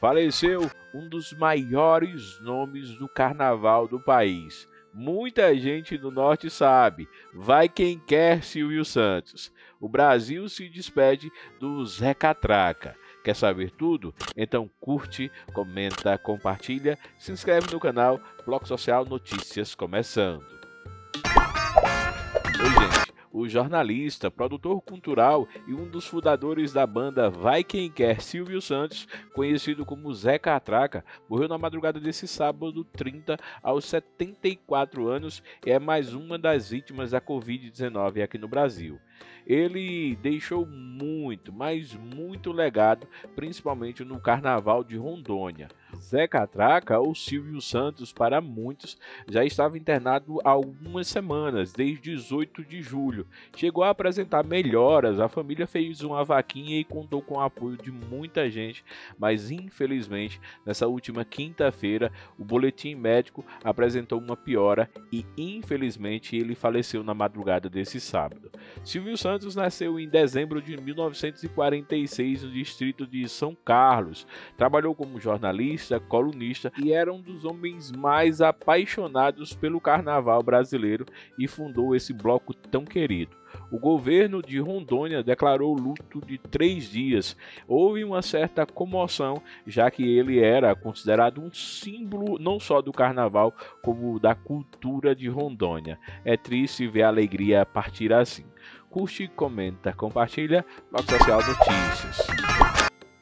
faleceu um dos maiores nomes do carnaval do país. Muita gente do norte sabe. Vai quem quer, Silvio Santos. O Brasil se despede do Zé Catraca. Quer saber tudo? Então curte, comenta, compartilha, se inscreve no canal Bloco Social Notícias começando. O jornalista, produtor cultural e um dos fundadores da banda Vai Quem Quer, Silvio Santos, conhecido como Zé Catraca, morreu na madrugada desse sábado 30 aos 74 anos e é mais uma das vítimas da Covid-19 aqui no Brasil ele deixou muito, mas muito legado, principalmente no Carnaval de Rondônia. Zé Catraca, ou Silvio Santos, para muitos, já estava internado há algumas semanas, desde 18 de julho. Chegou a apresentar melhoras, a família fez uma vaquinha e contou com o apoio de muita gente, mas infelizmente, nessa última quinta-feira, o boletim médico apresentou uma piora e infelizmente ele faleceu na madrugada desse sábado. Silvio Santos nasceu em dezembro de 1946 no distrito de São Carlos. Trabalhou como jornalista, colunista e era um dos homens mais apaixonados pelo carnaval brasileiro e fundou esse bloco tão querido. O governo de Rondônia declarou luto de três dias. Houve uma certa comoção, já que ele era considerado um símbolo não só do carnaval, como da cultura de Rondônia. É triste ver a alegria partir assim curte, comenta, compartilha. Bloco Social Notícias.